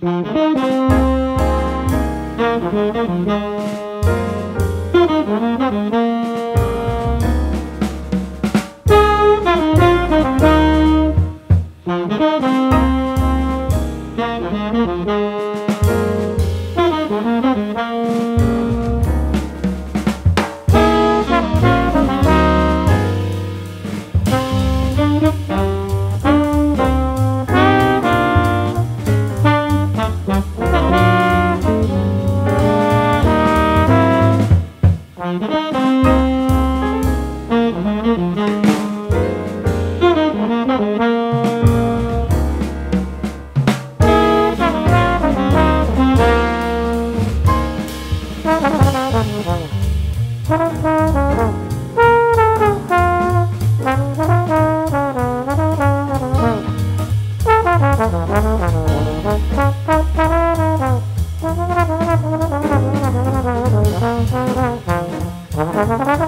Thank Ha ha ha ha!